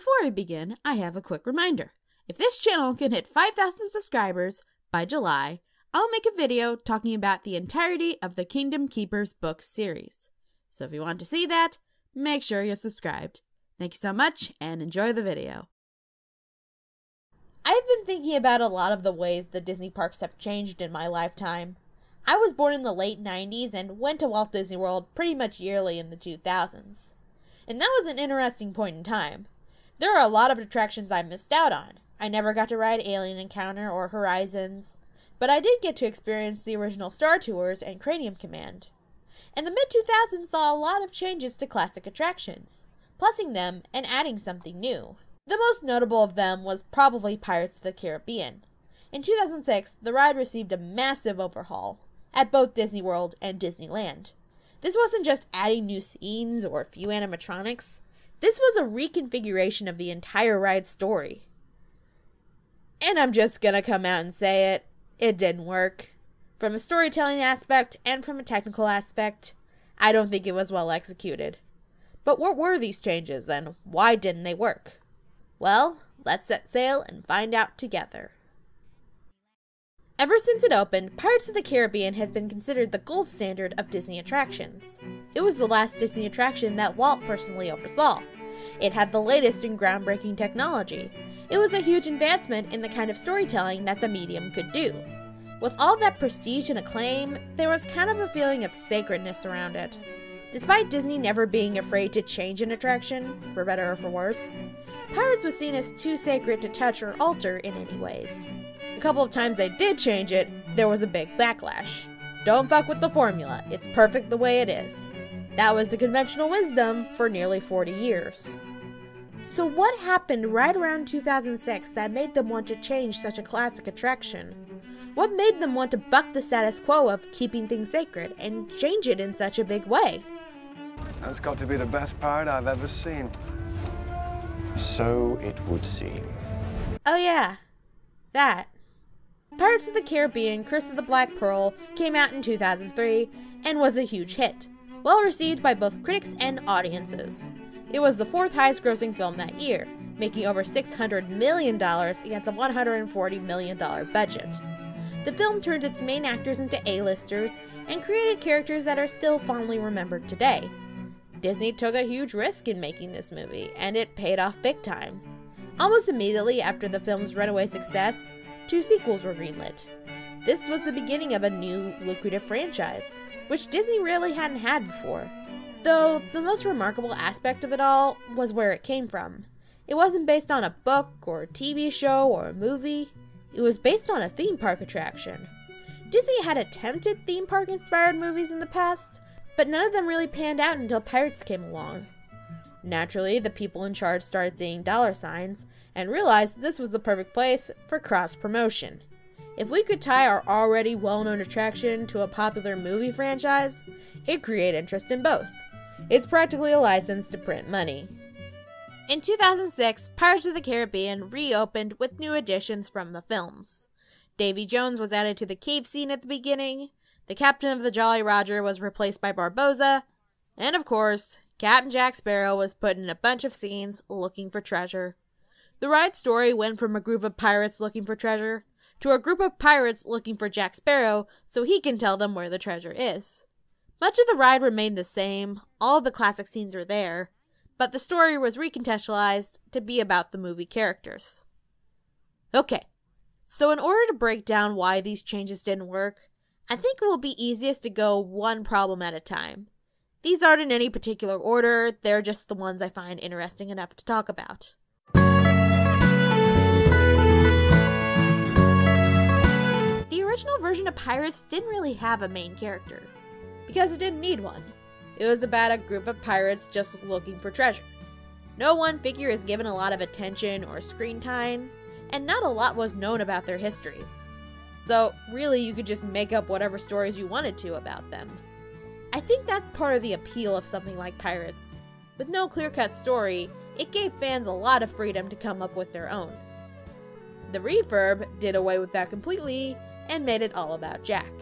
Before I begin, I have a quick reminder. If this channel can hit 5,000 subscribers by July, I'll make a video talking about the entirety of the Kingdom Keepers book series. So if you want to see that, make sure you're subscribed. Thank you so much and enjoy the video. I've been thinking about a lot of the ways the Disney parks have changed in my lifetime. I was born in the late 90s and went to Walt Disney World pretty much yearly in the 2000s. And that was an interesting point in time. There are a lot of attractions I missed out on. I never got to ride Alien Encounter or Horizons, but I did get to experience the original Star Tours and Cranium Command. And the mid 2000s saw a lot of changes to classic attractions, plussing them and adding something new. The most notable of them was probably Pirates of the Caribbean. In 2006, the ride received a massive overhaul at both Disney World and Disneyland. This wasn't just adding new scenes or a few animatronics. This was a reconfiguration of the entire ride story. And I'm just gonna come out and say it, it didn't work. From a storytelling aspect and from a technical aspect, I don't think it was well executed. But what were these changes and why didn't they work? Well, let's set sail and find out together. Ever since it opened, Pirates of the Caribbean has been considered the gold standard of Disney attractions. It was the last Disney attraction that Walt personally oversaw. It had the latest in groundbreaking technology. It was a huge advancement in the kind of storytelling that the medium could do. With all that prestige and acclaim, there was kind of a feeling of sacredness around it. Despite Disney never being afraid to change an attraction, for better or for worse, Pirates was seen as too sacred to touch or alter in any ways. A couple of times they did change it, there was a big backlash. Don't fuck with the formula, it's perfect the way it is. That was the conventional wisdom for nearly 40 years. So, what happened right around 2006 that made them want to change such a classic attraction? What made them want to buck the status quo of keeping things sacred and change it in such a big way? That's got to be the best pirate I've ever seen. So it would seem. Oh, yeah, that. Pirates of the Caribbean Curse of the Black Pearl came out in 2003 and was a huge hit, well received by both critics and audiences. It was the fourth highest grossing film that year, making over $600 million against a $140 million budget. The film turned its main actors into A-listers and created characters that are still fondly remembered today. Disney took a huge risk in making this movie, and it paid off big time. Almost immediately after the film's runaway success, two sequels were greenlit. This was the beginning of a new, lucrative franchise, which Disney really hadn't had before. Though, the most remarkable aspect of it all was where it came from. It wasn't based on a book, or a TV show, or a movie. It was based on a theme park attraction. Disney had attempted theme park inspired movies in the past, but none of them really panned out until Pirates came along. Naturally, the people in charge started seeing dollar signs and realized this was the perfect place for cross promotion. If we could tie our already well known attraction to a popular movie franchise, it'd create interest in both. It's practically a license to print money. In 2006, Pirates of the Caribbean reopened with new additions from the films. Davy Jones was added to the cave scene at the beginning, the captain of the Jolly Roger was replaced by Barbossa, and of course, Captain Jack Sparrow was put in a bunch of scenes looking for treasure. The ride story went from a group of pirates looking for treasure to a group of pirates looking for Jack Sparrow so he can tell them where the treasure is. Much of the ride remained the same, all the classic scenes were there, but the story was recontextualized to be about the movie characters. Okay, so in order to break down why these changes didn't work, I think it will be easiest to go one problem at a time. These aren't in any particular order, they're just the ones I find interesting enough to talk about. Original version of Pirates didn't really have a main character, because it didn't need one. It was about a group of pirates just looking for treasure. No one figure is given a lot of attention or screen time, and not a lot was known about their histories. So, really, you could just make up whatever stories you wanted to about them. I think that's part of the appeal of something like Pirates. With no clear cut story, it gave fans a lot of freedom to come up with their own. The refurb did away with that completely and made it all about Jack.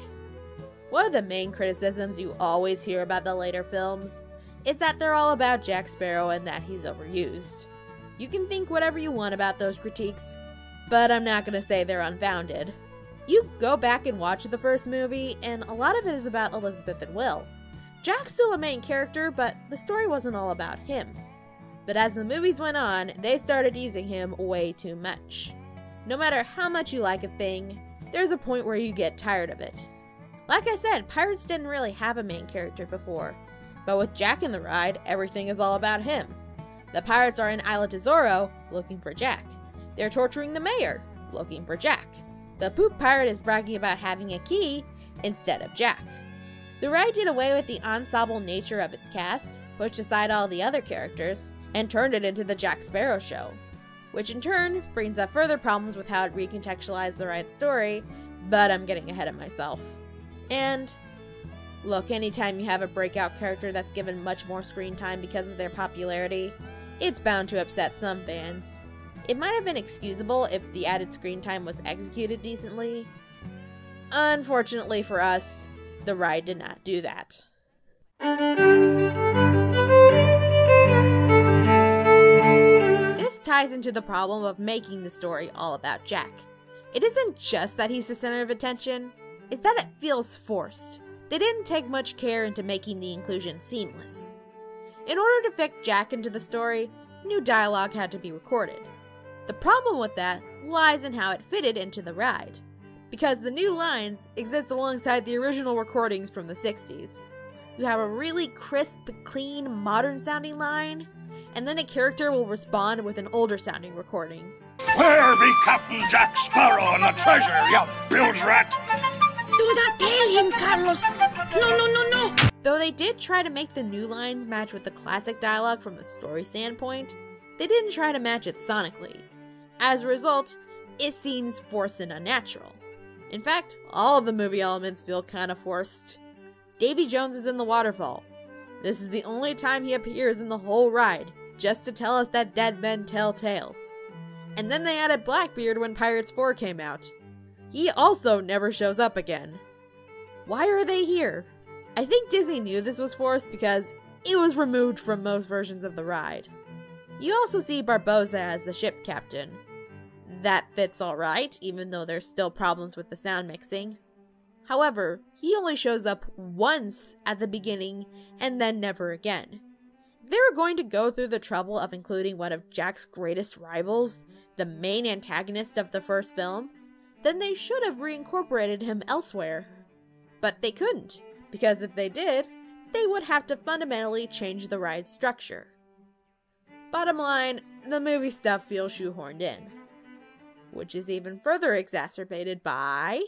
One of the main criticisms you always hear about the later films is that they're all about Jack Sparrow and that he's overused. You can think whatever you want about those critiques, but I'm not gonna say they're unfounded. You go back and watch the first movie, and a lot of it is about Elizabeth and Will. Jack's still a main character, but the story wasn't all about him. But as the movies went on, they started using him way too much. No matter how much you like a thing, there's a point where you get tired of it. Like I said, Pirates didn't really have a main character before, but with Jack in the ride, everything is all about him. The pirates are in Isla Tesoro looking for Jack. They're torturing the mayor looking for Jack. The poop pirate is bragging about having a key instead of Jack. The ride did away with the ensemble nature of its cast, pushed aside all the other characters, and turned it into the Jack Sparrow show, which in turn brings up further problems with how it recontextualized the ride's story, but I'm getting ahead of myself. And look, anytime you have a breakout character that's given much more screen time because of their popularity, it's bound to upset some fans. It might have been excusable if the added screen time was executed decently. Unfortunately for us, the ride did not do that. This ties into the problem of making the story all about Jack. It isn't just that he's the center of attention, it's that it feels forced. They didn't take much care into making the inclusion seamless. In order to fit Jack into the story, new dialogue had to be recorded. The problem with that lies in how it fitted into the ride, because the new lines exist alongside the original recordings from the 60s. You have a really crisp, clean, modern sounding line, and then a character will respond with an older sounding recording. Where be Captain Jack Sparrow and the treasure, you bilge rat? Do not tell him, Carlos. No, no, no, no. Though they did try to make the new lines match with the classic dialogue from the story standpoint, they didn't try to match it sonically. As a result, it seems forced and unnatural. In fact, all of the movie elements feel kinda forced. Davy Jones is in the waterfall. This is the only time he appears in the whole ride, just to tell us that dead men tell tales. And then they added Blackbeard when Pirates 4 came out. He also never shows up again. Why are they here? I think Disney knew this was forced because it was removed from most versions of the ride. You also see Barbossa as the ship captain. That fits alright, even though there's still problems with the sound mixing. However, he only shows up once at the beginning and then never again. If they were going to go through the trouble of including one of Jack's greatest rivals, the main antagonist of the first film, then they should have reincorporated him elsewhere. But they couldn't, because if they did, they would have to fundamentally change the ride's structure. Bottom line, the movie stuff feels shoehorned in. Which is even further exacerbated by.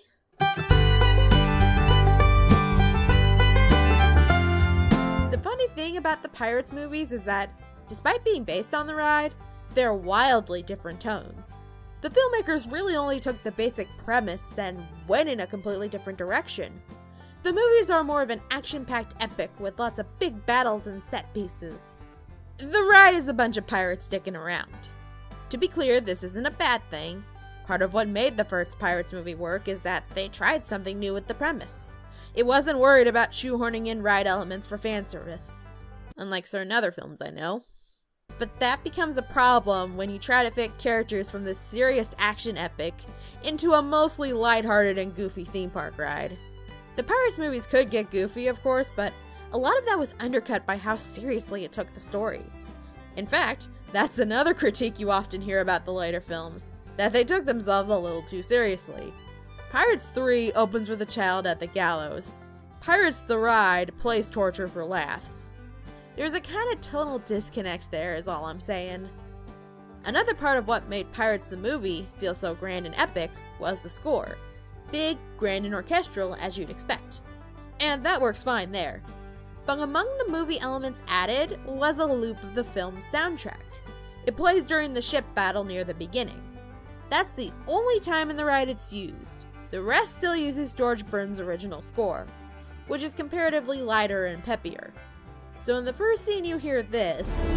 The funny thing about the Pirates movies is that, despite being based on the ride, they're wildly different tones. The filmmakers really only took the basic premise and went in a completely different direction. The movies are more of an action packed epic with lots of big battles and set pieces. The ride is a bunch of pirates sticking around. To be clear, this isn't a bad thing. Part of what made the first Pirates movie work is that they tried something new with the premise. It wasn't worried about shoehorning in ride elements for fan service, unlike certain other films I know. But that becomes a problem when you try to fit characters from this serious action epic into a mostly lighthearted and goofy theme park ride. The Pirates movies could get goofy, of course, but a lot of that was undercut by how seriously it took the story. In fact, that's another critique you often hear about the later films that they took themselves a little too seriously. Pirates 3 opens with a child at the gallows. Pirates the Ride plays torture for laughs. There's a kind of tonal disconnect there, is all I'm saying. Another part of what made Pirates the movie feel so grand and epic was the score. Big, grand, and orchestral, as you'd expect. And that works fine there. But among the movie elements added was a loop of the film's soundtrack. It plays during the ship battle near the beginning. That's the only time in the ride it's used. The rest still uses George Bruns' original score, which is comparatively lighter and peppier. So in the first scene you hear this.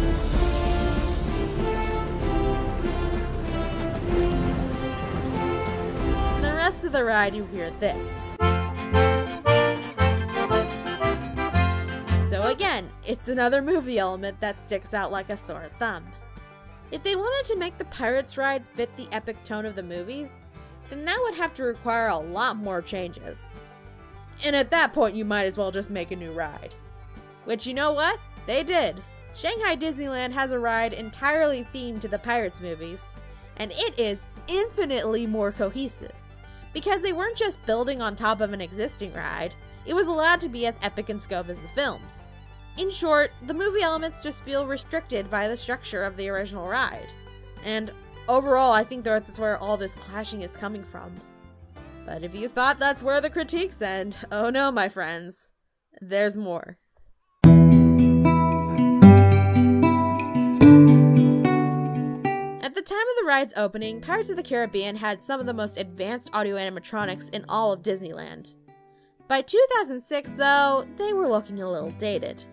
The rest of the ride you hear this. So again, it's another movie element that sticks out like a sore thumb. If they wanted to make the Pirates ride fit the epic tone of the movies, then that would have to require a lot more changes. And at that point, you might as well just make a new ride. Which, you know what? They did. Shanghai Disneyland has a ride entirely themed to the Pirates movies, and it is infinitely more cohesive. Because they weren't just building on top of an existing ride, it was allowed to be as epic in scope as the films. In short, the movie elements just feel restricted by the structure of the original ride. And overall, I think that's where all this clashing is coming from. But if you thought that's where the critiques end, oh no, my friends. There's more. At the time of the ride's opening, Pirates of the Caribbean had some of the most advanced audio animatronics in all of Disneyland. By 2006, though, they were looking a little dated.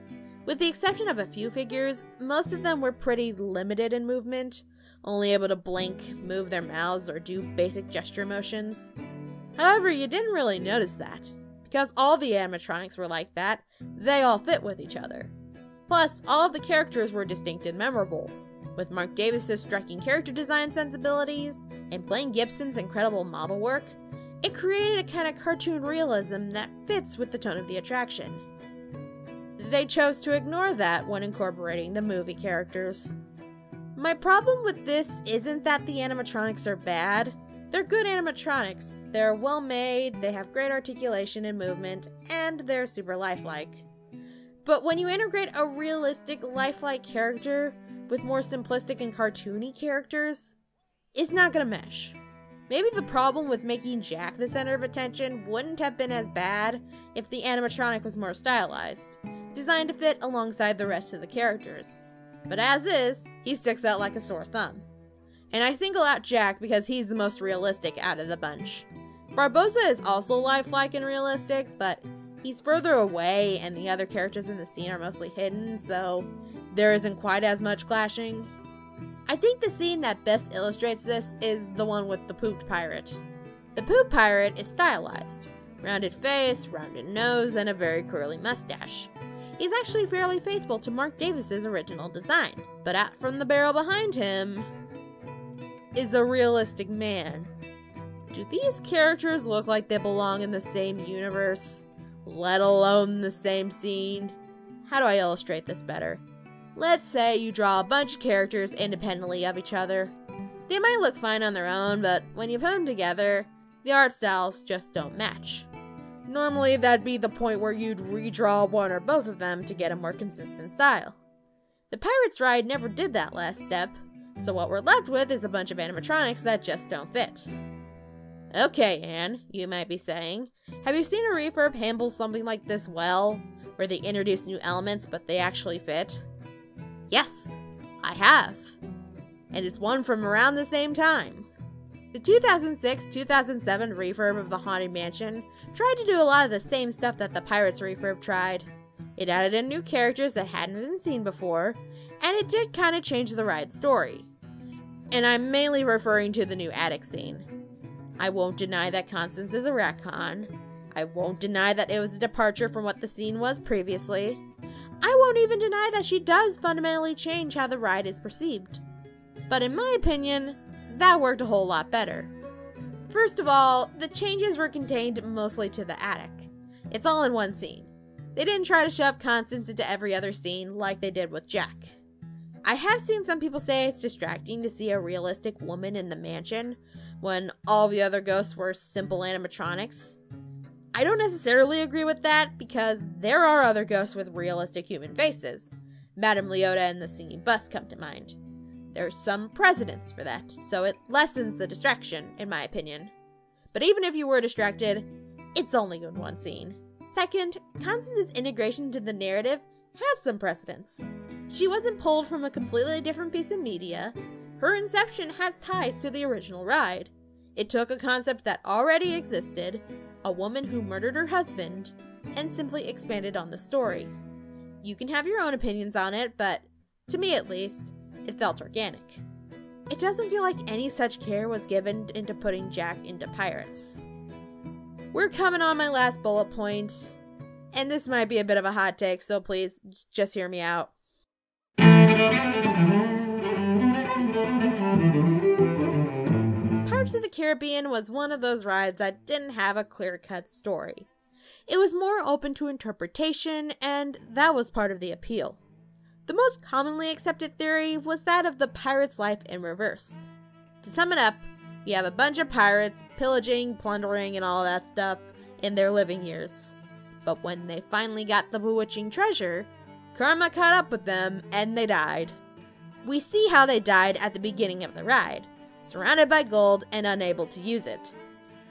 With the exception of a few figures, most of them were pretty limited in movement, only able to blink, move their mouths, or do basic gesture motions. However, you didn't really notice that. Because all the animatronics were like that, they all fit with each other. Plus, all of the characters were distinct and memorable, with Marc Davis's striking character design sensibilities and Blaine Gibson's incredible model work. It created a kind of cartoon realism that fits with the tone of the attraction. They chose to ignore that when incorporating the movie characters. My problem with this isn't that the animatronics are bad. They're good animatronics. They're well made, they have great articulation and movement, and they're super lifelike. But when you integrate a realistic, lifelike character with more simplistic and cartoony characters, it's not gonna mesh. Maybe the problem with making Jack the center of attention wouldn't have been as bad if the animatronic was more stylized, designed to fit alongside the rest of the characters. But as is, he sticks out like a sore thumb. And I single out Jack because he's the most realistic out of the bunch. Barbossa is also lifelike and realistic, but he's further away and the other characters in the scene are mostly hidden, so there isn't quite as much clashing. I think the scene that best illustrates this is the one with the pooped pirate. The poop pirate is stylized. Rounded face, rounded nose, and a very curly mustache. He's actually fairly faithful to Marc Davis's original design, but out from the barrel behind him is a realistic man. Do these characters look like they belong in the same universe, let alone the same scene? How do I illustrate this better? Let's say you draw a bunch of characters independently of each other. They might look fine on their own, but when you put them together, the art styles just don't match. Normally, that'd be the point where you'd redraw one or both of them to get a more consistent style. The Pirates Ride never did that last step, so what we're left with is a bunch of animatronics that just don't fit. Okay, Anne, you might be saying, have you seen a refurb handle something like this well, where they introduce new elements but they actually fit? Yes, I have. And it's one from around the same time. The 2006 2007 refurb of the Haunted Mansion tried to do a lot of the same stuff that the Pirates refurb tried. It added in new characters that hadn't been seen before, and it did kind of change the ride story. And I'm mainly referring to the new attic scene. I won't deny that Constance is a retcon. I won't deny that it was a departure from what the scene was previously. I won't even deny that she does fundamentally change how the ride is perceived. But in my opinion, that worked a whole lot better. First of all, the changes were contained mostly to the attic. It's all in one scene. They didn't try to shove Constance into every other scene like they did with Jack. I have seen some people say it's distracting to see a realistic woman in the mansion when all the other ghosts were simple animatronics. I don't necessarily agree with that because there are other ghosts with realistic human faces. Madame Leota and the singing bus come to mind. There's some precedence for that, so it lessens the distraction, in my opinion. But even if you were distracted, it's only in one scene. Second, Constance's integration into the narrative has some precedence. She wasn't pulled from a completely different piece of media. Her inception has ties to the original ride. It took a concept that already existed, a woman who murdered her husband, and simply expanded on the story. You can have your own opinions on it, but to me at least, it felt organic. It doesn't feel like any such care was given into putting Jack into pirates. We're coming on my last bullet point, and this might be a bit of a hot take, so please just hear me out. Pirates of the Caribbean was one of those rides that didn't have a clear cut story. It was more open to interpretation, and that was part of the appeal. The most commonly accepted theory was that of the pirate's life in reverse. To sum it up, you have a bunch of pirates pillaging, plundering, and all that stuff in their living years. But when they finally got the bewitching treasure, karma caught up with them and they died. We see how they died at the beginning of the ride, surrounded by gold and unable to use it.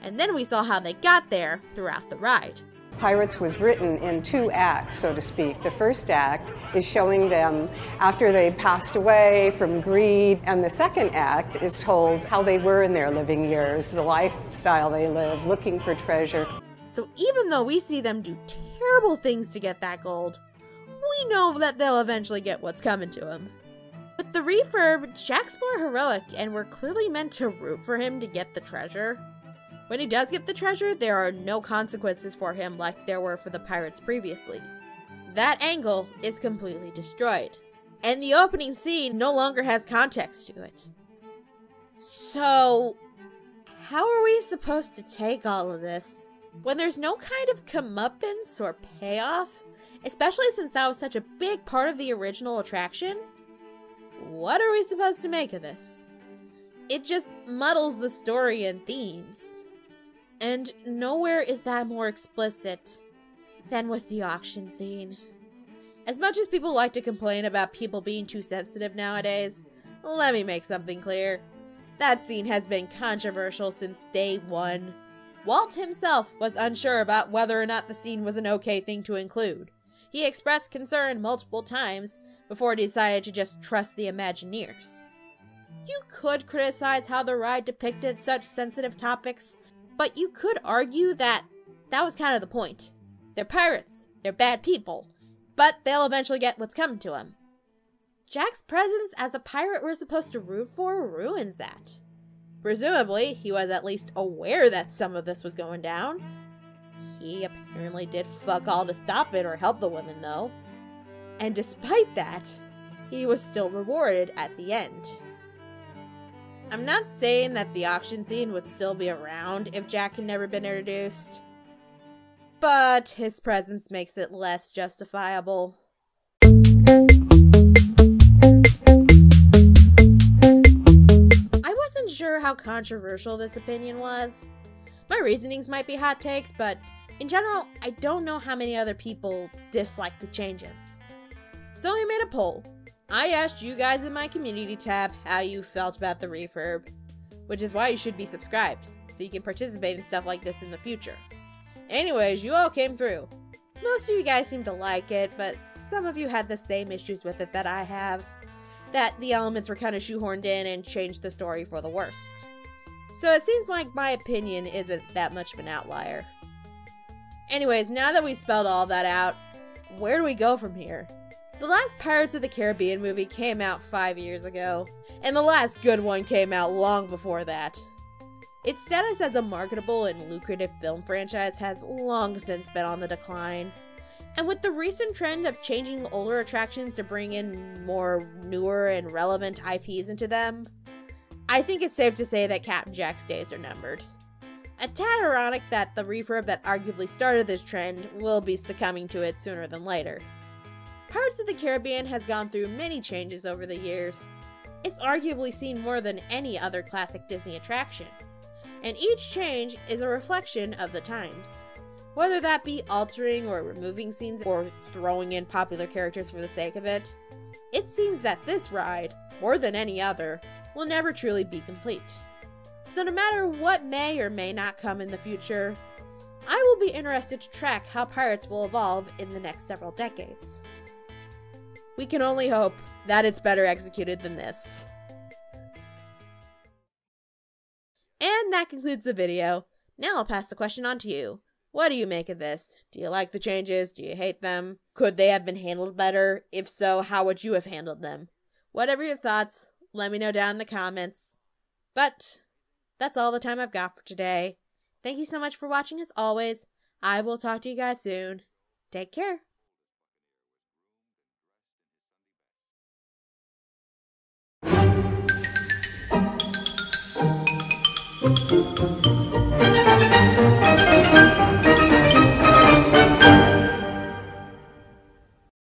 And then we saw how they got there throughout the ride. Pirates was written in two acts, so to speak. The first act is showing them after they passed away from greed, and the second act is told how they were in their living years, the lifestyle they lived, looking for treasure. So even though we see them do terrible things to get that gold, we know that they'll eventually get what's coming to them. With the refurb, Jack's more heroic, and we're clearly meant to root for him to get the treasure. When he does get the treasure, there are no consequences for him like there were for the pirates previously. That angle is completely destroyed, and the opening scene no longer has context to it. So, how are we supposed to take all of this? When there's no kind of comeuppance or payoff, especially since that was such a big part of the original attraction? What are we supposed to make of this? It just muddles the story and themes. And nowhere is that more explicit than with the auction scene. As much as people like to complain about people being too sensitive nowadays, let me make something clear. That scene has been controversial since day one. Walt himself was unsure about whether or not the scene was an okay thing to include. He expressed concern multiple times before he decided to just trust the Imagineers. You could criticize how the ride depicted such sensitive topics, but you could argue that that was kind of the point. They're pirates, they're bad people, but they'll eventually get what's coming to them. Jack's presence as a pirate we're supposed to root for ruins that. Presumably, he was at least aware that some of this was going down. He apparently did fuck all to stop it or help the women, though. And despite that, he was still rewarded at the end. I'm not saying that the auction scene would still be around if Jack had never been introduced, but his presence makes it less justifiable. I wasn't sure how controversial this opinion was. My reasonings might be hot takes, but in general, I don't know how many other people dislike the changes. So I made a poll. I asked you guys in my community tab how you felt about the refurb, which is why you should be subscribed, so you can participate in stuff like this in the future. Anyways, you all came through. Most of you guys seem to like it, but some of you had the same issues with it that I have. That the elements were kind of shoehorned in and changed the story for the worst. So it seems like my opinion isn't that much of an outlier. Anyways, now that we spelled all that out, where do we go from here? The last Pirates of the Caribbean movie came out five years ago, and the last good one came out long before that. Its status as a marketable and lucrative film franchise has long since been on the decline. And with the recent trend of changing older attractions to bring in more newer and relevant IPs into them, I think it's safe to say that Captain Jack's days are numbered. A tad ironic that the refurb that arguably started this trend will be succumbing to it sooner than later. Pirates of the Caribbean has gone through many changes over the years. It's arguably seen more than any other classic Disney attraction, and each change is a reflection of the times. Whether that be altering or removing scenes or throwing in popular characters for the sake of it, it seems that this ride, more than any other, will never truly be complete. So, no matter what may or may not come in the future, I will be interested to track how pirates will evolve in the next several decades. We can only hope that it's better executed than this. And that concludes the video. Now I'll pass the question on to you. What do you make of this? Do you like the changes? Do you hate them? Could they have been handled better? If so, how would you have handled them? Whatever your thoughts, let me know down in the comments. But that's all the time I've got for today. Thank you so much for watching as always. I will talk to you guys soon. Take care. thank